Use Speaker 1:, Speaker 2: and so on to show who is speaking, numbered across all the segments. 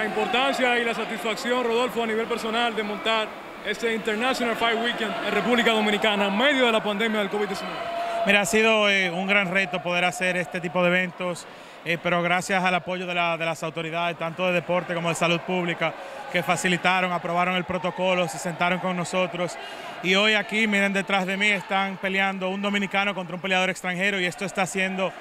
Speaker 1: La importancia y la satisfacción, Rodolfo, a nivel personal de montar este International Fight Weekend en República Dominicana en medio de la pandemia del COVID-19.
Speaker 2: Mira, ha sido eh, un gran reto poder hacer este tipo de eventos, eh, pero gracias al apoyo de, de, las autoridades, tanto de deporte como de salud pública, que facilitaron, aprobaron el protocolo, se sentaron con nosotros. Y hoy aquí, miren detrás de mí, están peleando un dominicano contra un peleador extranjero y esto está haciendo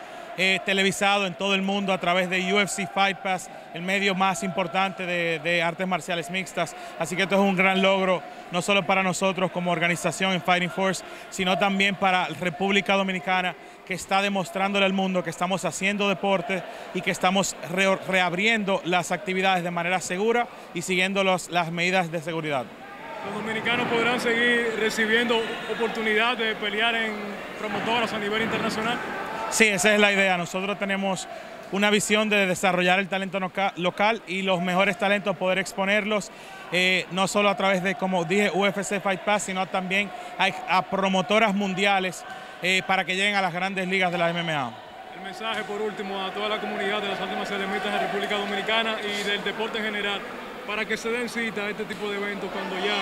Speaker 2: eh, televisado en todo el mundo a través de UFC Fight Pass, el medio más importante de, artes marciales mixtas. Así que esto es un gran logro, no solo para nosotros como organización en Fighting Force, sino también para República Dominicana, que está demostrándole al mundo que estamos haciendo deporte y que estamos re reabriendo las actividades de manera segura y siguiendo las medidas de seguridad.
Speaker 1: Los dominicanos podrán seguir recibiendo oportunidad de pelear en promotoras a nivel internacional.
Speaker 2: Sí, esa es la idea. Nosotros tenemos una visión de desarrollar el talento local y los mejores talentos poder exponerlos, eh, no solo a través de, como dije, UFC Fight Pass, sino también a, promotoras mundiales eh, para que lleguen a las grandes ligas de la MMA.
Speaker 1: El mensaje, por último, a toda la comunidad de las artes marciales mixtas de República Dominicana y del deporte en general, para que se den cita a este tipo de eventos cuando ya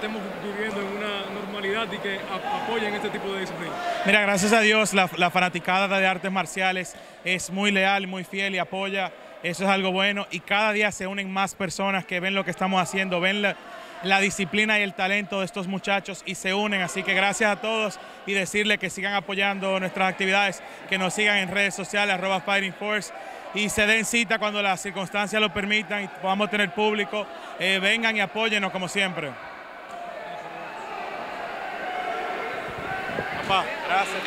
Speaker 1: estemos viviendo en una normalidad y que apoyen este tipo de disciplinas.
Speaker 2: Mira, gracias a Dios la, fanaticada de artes marciales es muy leal, muy fiel y apoya. Eso es algo bueno y cada día se unen más personas que ven lo que estamos haciendo, ven la, disciplina y el talento de estos muchachos y se unen. Así que gracias a todos y decirle que sigan apoyando nuestras actividades, que nos sigan en redes sociales, arroba Fighting Force y se den cita cuando las circunstancias lo permitan y podamos tener público. Eh, vengan y apóyenos como siempre. Papá, gracias.